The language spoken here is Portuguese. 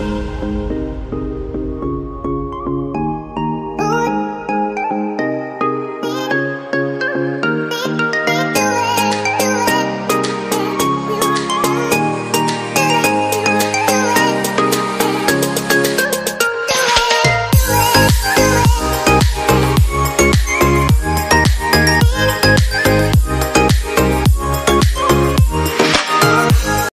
Música